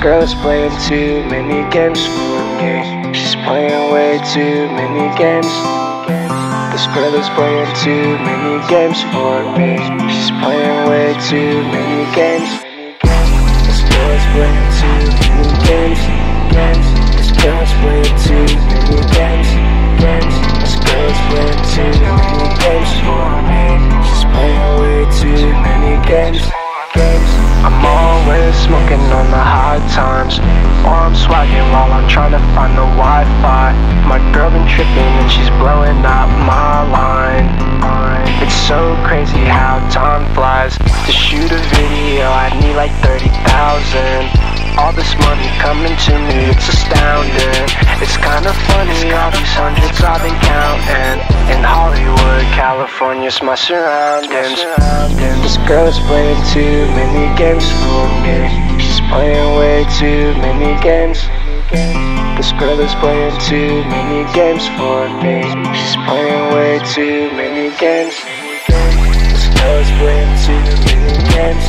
girl is playing too many games. She's playing way too many games. This girl is playing too many games for me. She's playing way too many games. This girl is playing too many. Games. On the high times. Or I'm swagging while I'm trying to find the Wi-Fi. My girl been tripping and she's blowing up my line. It's so crazy how time flies. To shoot a video, I need like 30,000. All this money coming to me, it's astounding. It's kinda funny, all these hundreds I've been counting. In Hollywood, California's my surroundings. This girl is playing too many games for me. Playing way too many games. This girl is playing too many games for me. She's playing way too many games. This girl is playing too many games.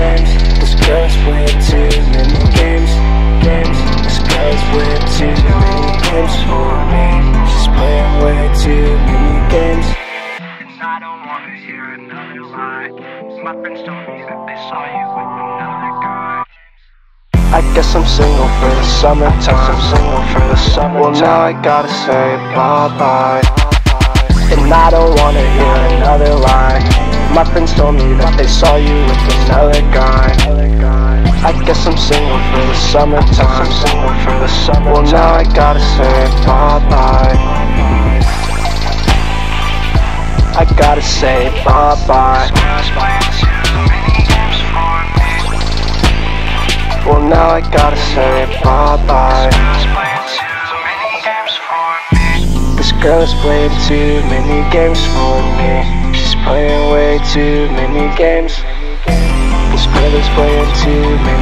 Games. This girl is playing too many games. Games. This girl is playing too many games for me. She's playing way too many games. I don't wanna hear another lie. My friends told me that they saw you with another guess I'm single for the summertime. I'm single for the summertime. Well, now I gotta say bye bye. And I don't wanna hear another lie. My friends told me that they saw you with another guy. I guess I'm single for the summertime. I'm single for the summertime. Well, now I gotta say bye bye. I gotta say bye bye. Well, now I gotta say bye bye. Girls playing too many games for me. This girl is playing too many games for me. She's playing way too many games. This girl is playing too many